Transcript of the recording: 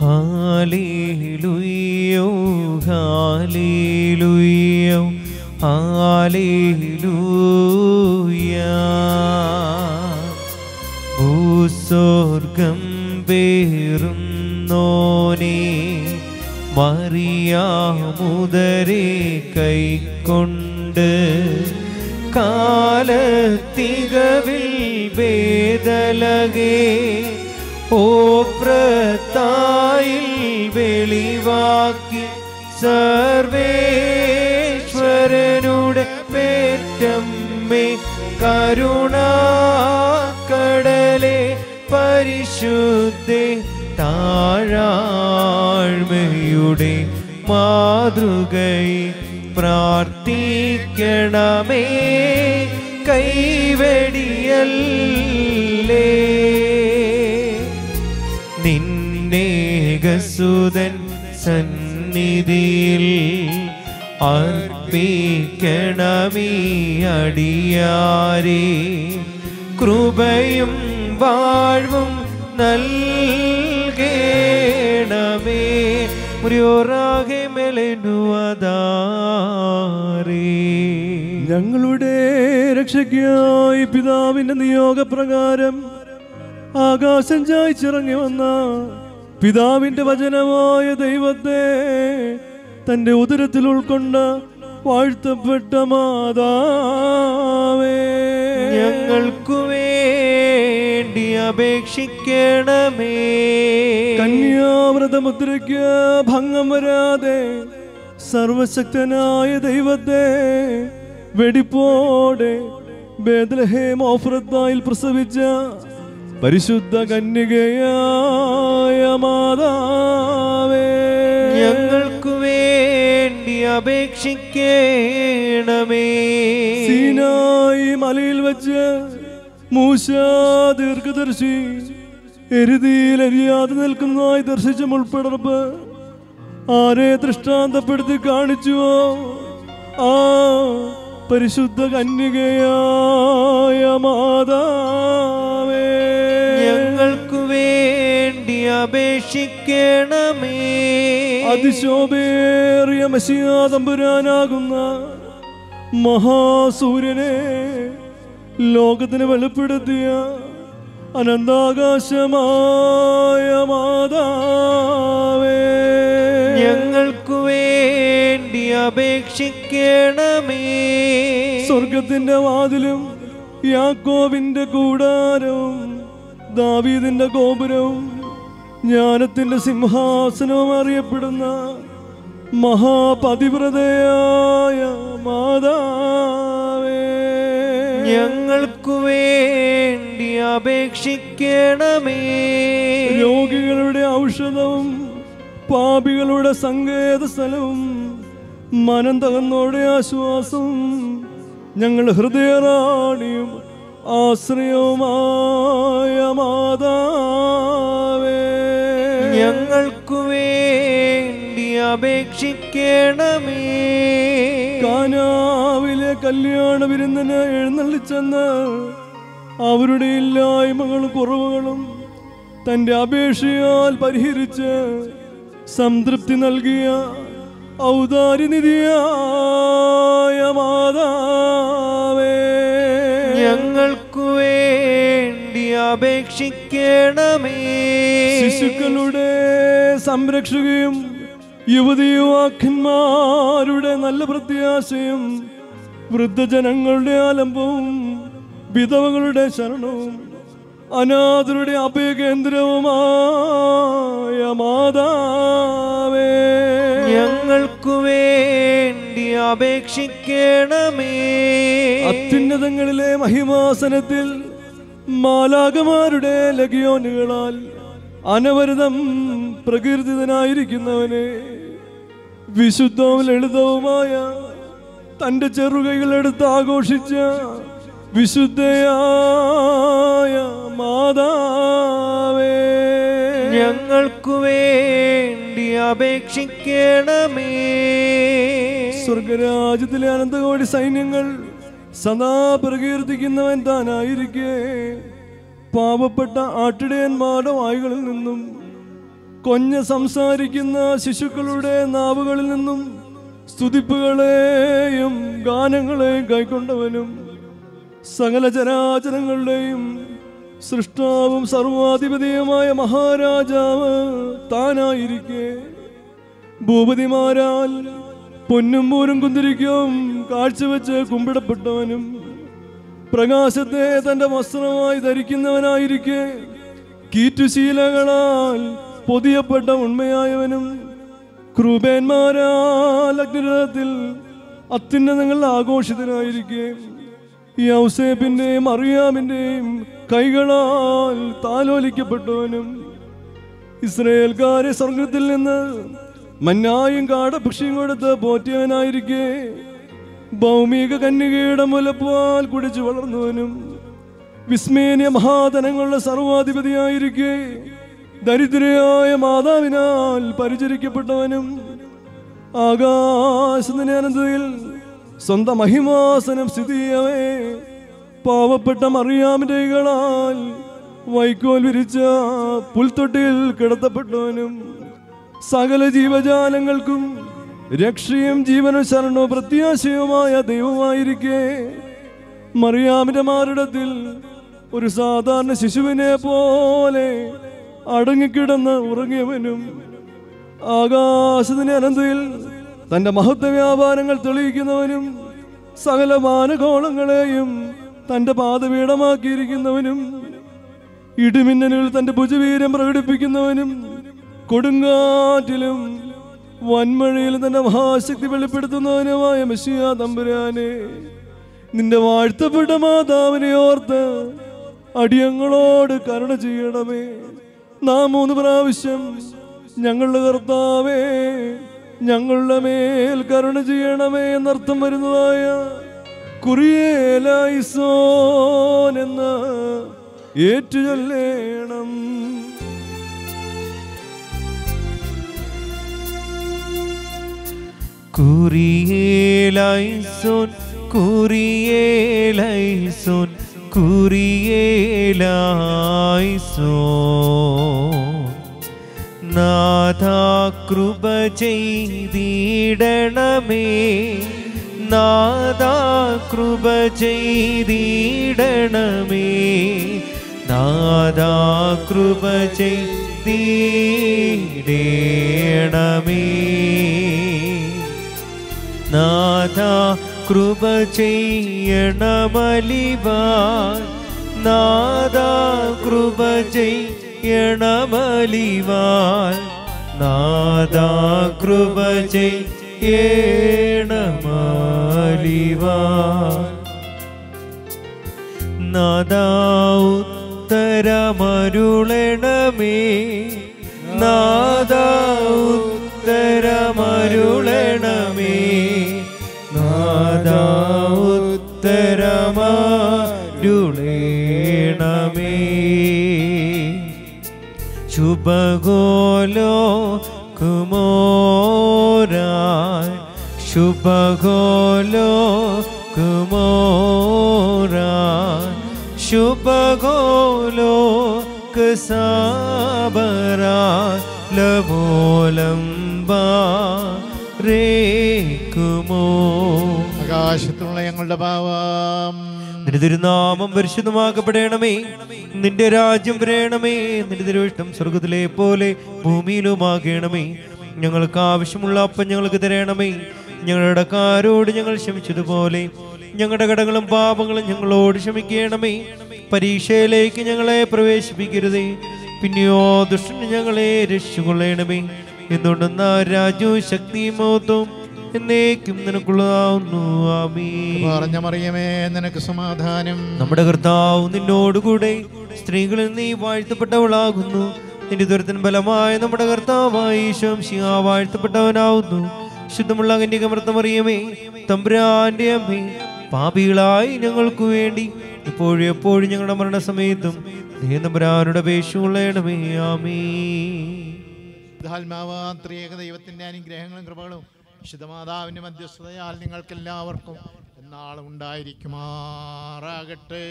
Hallelujah hallelujah hallelujah ഭൂസ്വർഗം പേറുന്നോനെ മറിയാമുദരെ കൈക്കൊണ്ട് കാലത്തികവിൽ വേദലകേ ഓ പ്രത്തായിൽ വെളിവാക്കി സർവേശ്വരനുടെ പേറ്റമ്മേ കരുണാക്കടലെ പരിശുദ്ധി താഴാഴ്മയുടെ മാതൃകൈ പ്രാർത്ഥിക്കണമേ. കൈവെടിയല്ലേ നിന്നേകസുതൻ സന്നിധിയിൽ അർപ്പിക്കണമീ അടിയാരേ. കൃപയും വാഴ്വും നൽകേണമേ. മുറിയോറാകെ ഞങ്ങളുടെ രക്ഷയ്ക്കായി പിതാവിന്റെ നിയോഗപ്രകാരം ആകാശം ചായച്ചിറങ്ങി വന്ന പിതാവിന്റെ വചനമായ ദൈവത്തെ തന്റെ ഉദരത്തിൽ ഉൾക്കൊണ്ട വാഴ്ത്തപ്പെട്ട മാതാവേ. ഞങ്ങൾക്കു വേണ്ടി അപേക്ഷിക്കണമേ. കന്യാവ്രതമുദ്രയ്ക്ക് ഭംഗം വരാതെ സർവശക്തനായ ദൈവത്തെ വെടിപ്പോടെ ബേദ്ലഹേം ഓഫ്രത്തായിൽ പ്രസവിച്ച പരിശുദ്ധ കന്യകയായ മാതാവേ. ഞങ്ങൾക്കു വേണ്ടി അപേക്ഷിക്കണമേ. സീനായി മലയിൽ വച്ച് മൂശ ദീർഘദർശി എരുതിയിൽ എരിയാതെ നിൽക്കുന്നതായി ദർശിച്ച മുൾപ്പടർപ്പ് ആരെ ദൃഷ്ടാന്തപ്പെടുത്തി കാണിച്ചുവോ? ആ പരിശുദ്ധ കന്യകയായ മാതാവേ. അപേക്ഷിക്കണമേ. അതിശോഭേറിയ മസിയാതമ്പുരാനാകുന്ന മഹാസൂര്യനെ ലോകത്തിന് വെളിപ്പെടുത്തിയ അനന്താകാശമായ മാതാവേ. ഞങ്ങൾക്കു വേണ്ടി അപേക്ഷിക്കണമേ. സ്വർഗത്തിന്റെ വാതിലും യാക്കോവിന്റെ കൂടാരവും ദാവീദിന്റെ ഗോപുരവും ജ്ഞാനത്തിന്റെ സിംഹാസനവും അറിയപ്പെടുന്ന മഹാപതിവ്രതയായ മാതാവേ. ഞങ്ങൾക്കു വേണ്ടി അപേക്ഷിക്കണമേ. രോഗികളുടെ ഔഷധവും പാപികളുടെ സങ്കേത സ്ഥലവും മനം തകർന്നോടെ ആശ്വാസവും ഞങ്ങൾ ഹൃദയറാണിയും ആശ്രയവുമായ മാതാവേ അപേക്ഷിക്കണമേ കാനാവിലെ കല്യാണ വിരുന്നിന് എഴുന്നള്ളിച്ചെന്ന് അവരുടെ ഇല്ലായ്മകളും കുറവുകളും തന്റെ അപേക്ഷയാൽ പരിഹരിച്ച് സംതൃപ്തി നൽകിയ ഔദാരിനിധിയായ മാതാവേ. ഞങ്ങൾക്കു വേണ്ടി അപേക്ഷിക്കണമേ. ശിശുക്കളുടെ സംരക്ഷകയും യുവതി യുവാക്കന്മാരുടെ നല്ല പ്രത്യാശയും വൃദ്ധജനങ്ങളുടെ ആലംബവും വിധവകളുടെ ശരണവും അനാഥരുടെ അഭയകേന്ദ്രവുമായ മാതാവേ. ഞങ്ങൾക്കു വേണ്ടി അപേക്ഷിക്കണമേ. അത്യുന്നതങ്ങളിലെ മഹിമാസനത്തിൽ മാലാകമാരുടെ ലഗിയോനുകളാൽ അനവരതം പ്രകീർത്തിതനായിരിക്കുന്നവനെ വിശുദ്ധവും ലളിതവുമായ തന്റെ ചെറുകൈകൾ എടുത്ത് ആഘോഷിച്ച വിശുദ്ധയായ മാതാവേ. ഞങ്ങൾക്കു വേണ്ടി അപേക്ഷിക്കണമേ. സ്വർഗരാജ്യത്തിലെ അനന്തകോടി സൈന്യങ്ങൾ സദാ പ്രകീർത്തിക്കുന്നവൻ താനായിരിക്കേ. പാവപ്പെട്ട ആട്ടിടയന്മാരുടെ വായുകളിൽ നിന്നും കൊഞ്ഞ സംസാരിക്കുന്ന ശിശുക്കളുടെ നാവുകളിൽ നിന്നും സ്തുതിപ്പുകളെയും ഗാനങ്ങളെയും കൈക്കൊണ്ടവനും സകല ചരാചരങ്ങളുടെയും സൃഷ്ടാവും സർവാധിപതിയുമായ മഹാരാജാവ് താനായിരിക്കെ. ഭൂപതിമാരാൽ പൊന്നും പൂരും കുന്തിരിക്കും കാഴ്ചവെച്ച് കുമ്പിടപ്പെട്ടവനും പ്രകാശത്തെ തന്റെ വസ്ത്രമായി ധരിക്കുന്നവനായിരിക്കെ. കീറ്റുശീലകളാൽ പൊതിയപ്പെട്ട ഉണ്മയായവനും ക്രൂപേന്മാരാൽ അഗ്നിരഥത്തിൽ അത്യുന്നതങ്ങൾ ആഘോഷിതനായിരിക്കെ. ഈ ഔസേപ്പിന്റെയും അറിയാമിന്റെയും കൈകളാൽ താലോലിക്കപ്പെട്ടവനും ഇസ്രയേൽക്കാരെ സ്വർഗത്തിൽ നിന്ന് മഞ്ഞായും കാടപക്ഷിയും കൊടുത്ത് പോറ്റിയവനായിരിക്കെ. ഭൗമിക കന്യകയുടെ മുലപ്പാൽ കുടിച്ചു വളർന്നവനും വിസ്മേന്യ മഹാധനങ്ങളുടെ സർവാധിപതിയായിരിക്കെ. ദരിദ്രയായ മാതാവിനാൽ പരിചരിക്കപ്പെട്ടവനും ആകാശത്തിന്റെ അനന്തയിൽ സ്വന്തം മഹിമാസനം സ്ഥിതി അവേ പാവപ്പെട്ട മറിയാമിന്റെ കൈകളാൽ വൈക്കോൽ വിരിച്ച പുൽത്തൊട്ടിയിൽ കിടത്തപ്പെട്ടവനും സകല ജീവജാലങ്ങൾക്കും രക്ഷയും ജീവനും ശരണവും പ്രത്യാശയുമായ ദൈവമായിരിക്കെ. മാറിടത്തിൽ ഒരു സാധാരണ ശിശുവിനെ പോലെ അടങ്ങിക്കിടന്ന് ഉറങ്ങിയവനും ആകാശത്തിന്റെ അനന്തയിൽ തന്റെ മഹത്വ വ്യാപാരങ്ങൾ തെളിയിക്കുന്നവനും സകല മാനകോളങ്ങളെയും തന്റെ പാതപീഠമാക്കിയിരിക്കുന്നവനും ഇടിമിന്നലിൽ തന്റെ ഭുജവീരം പ്രകടിപ്പിക്കുന്നവനും കൊടുങ്കാറ്റിലും വൻമഴയിൽ തന്റെ മഹാശക്തി വെളിപ്പെടുത്തുന്നവനുമായ മെസ്സിയ തമ്പുരാനെ നിന്റെ വാഴ്ത്തപ്പെട്ട മാതാവിനെ ഓർത്ത് അടിയങ്ങളോട് കരുണ ചെയ്യണമേ. നാം മൂന്ന് പ്രാവശ്യം ഞങ്ങളുടെ കർത്താവേ ഞങ്ങളുടെ മേൽ കരുണ ചെയ്യണമേ എന്നർത്ഥം വരുന്നതായ കുറിയേലൈസോൻ എന്ന് ഏറ്റുചൊല്ലേണം. കുറിയേലൈസോൻ കുറിയേലൈസോൻ കുറിയേലൈസോൻ. കൃപ ചെയ്തിടണമേ. നാദാ കൃപ ചെയ്തിടണമേ. നാദാ കൃപ ചെയ്തിടണമേ. നാദാ കൃപ ചെയ്യണമലിവാൻ. നാദാ കൃപ ചെയ്യണമലിവാൻ. നാഥ കൃപ ചെയ്യണമലിവാൻ നാദാ ഉത്തരമരുളണമേ. നാദാ ഉത്തരമരുളണമേ. നാദാ ഉത്തരമരുളണമേ ശുഭഗോലോ കുമോരാൻ ശുഭഗോലോ കുമോരാൻ ശുഭഗോലോ കസാബരാ ലവോലംബാ കുമോ ആകാശത്തുള്ള ഞങ്ങളുടെ ഭാവം നിന്റെ തിരുനാമം പരിശുദ്ധമാക്കപ്പെടണമേ. നിന്റെ രാജ്യം വരേണമേ. നിന്റെ തിരുവിഷ്ടം സ്വർഗത്തിലെ പോലെ ഭൂമിയിലുമാകണമേ. ഞങ്ങൾക്ക് ആവശ്യമുള്ള അപ്പം ഞങ്ങൾക്ക് തരണമേ. ഞങ്ങളുടെ കാരോട് ഞങ്ങൾ ക്ഷമിച്ചതുപോലെ ഞങ്ങളുടെ കടങ്ങളും പാപങ്ങളും ഞങ്ങളോട് ക്ഷമിക്കണമേ. പരീക്ഷയിലേക്ക് ഞങ്ങളെ പ്രവേശിപ്പിക്കരുതേ. പിന്നെയോ ദുഷ്ടന് ഞങ്ങളെ രക്ഷിക്കൊള്ളണമേ എന്തുകൊണ്ടെന്ന രാജു ശക്തി മഹത്വവും എന്നേക്കും നിനക്കുള്ളതാവുന്നു. ആമീ പറഞ്ഞ മറിയമേ നിനക്ക് സമാധാനം. നമ്മുടെ കർത്താവ് നിന്നോടുകൂടെ സ്ത്രീകളിൽ നീ വാഴ്ത്തപ്പെട്ടവളാകുന്നു. നിന്റെ ദുരിതൻ ബലമായ നമ്മുടെ കർത്താവായി ശംശിഹ വാഴ്ത്തപ്പെട്ടവനാവുന്നു. ശുദ്ധമുള്ള മറിയമേ തമ്പുരാന്റെ അമ്മേ പാപികളായി ഞങ്ങൾക്ക് വേണ്ടി ഇപ്പോഴും എപ്പോഴും ഞങ്ങളുടെ മരണസമയത്തും തമ്പുരാനുടെ പേശുള്ളയണമേ ആമേ ധാത്മാവാം ത്രിയേക ദൈവത്തിന്റെ അനുഗ്രഹങ്ങളും കൃപകളും വിശുദ്ധമാതാവിന്റെ മധ്യസ്ഥതയാൽ നിങ്ങൾക്ക് എല്ലാവർക്കും എന്നാളും ഉണ്ടായിരിക്കുമാറാകട്ടെ